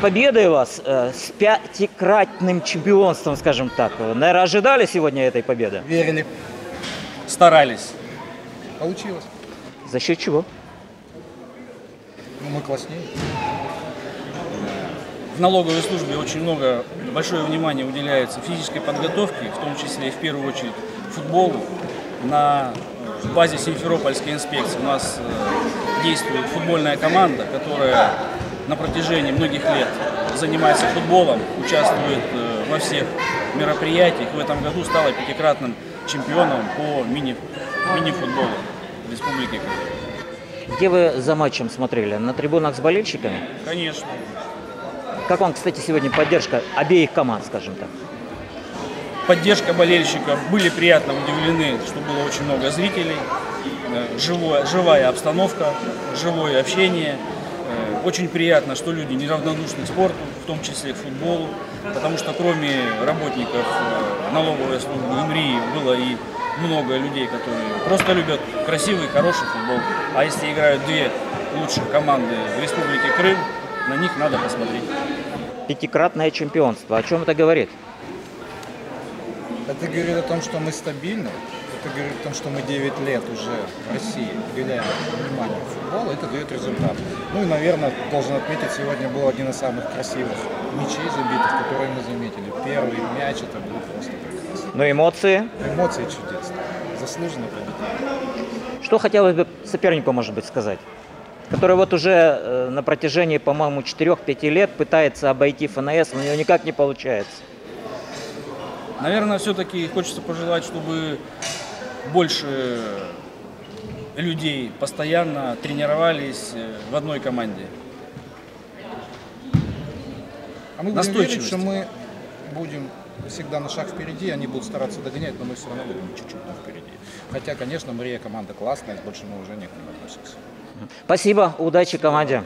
победой вас, э, с пятикратным чемпионством, скажем так. Наверное, ожидали сегодня этой победы? Верили. Старались. Получилось. За счет чего? Ну, мы класснее. В налоговой службе очень много, большое внимание уделяется физической подготовке, в том числе и в первую очередь футболу. На базе Симферопольской инспекции у нас э, действует футбольная команда, которая на протяжении многих лет занимается футболом, участвует э, во всех мероприятиях. В этом году стала пятикратным чемпионом по мини, мини-футболу Республики Крым. Где вы за матчем смотрели? На трибунах с болельщиками? Конечно. Как вам, кстати, сегодня поддержка обеих команд, скажем так? поддержка болельщиков. Были приятно удивлены, что было очень много зрителей, э, живое, живая обстановка, живое общение. Очень приятно, что люди неравнодушны к спорту, в том числе к футболу, потому что кроме работников э, налоговой службы МРИ было и много людей, которые просто любят красивый, хороший футбол. А если играют две лучших команды Республики Крым, на них надо посмотреть. Пятикратное чемпионство. О чем это говорит? Это говорит о том, что мы стабильны. Это говорит о том, что мы 9 лет уже в России уделяем внимание футболу. Это дает результат. Ну и, наверное, должен отметить, сегодня был один из самых красивых мячей забитых, которые мы заметили. Первый мяч, это был просто прекрасно. Ну, эмоции. Эмоции чудесные. Заслуженно победили. Что хотелось бы сопернику, может быть, сказать? Который вот уже э, на протяжении, по-моему, 4-5 лет пытается обойти ФНС, но у него никак не получается. Наверное, все-таки хочется пожелать, чтобы больше людей постоянно тренировались э, в одной команде. А мы будем верить, что мы будем всегда на шаг впереди, они будут стараться догонять, но мы все равно будем чуть-чуть впереди. Хотя, конечно, Мария команда классная, с большим уважением к ним относимся. Спасибо, удачи команде.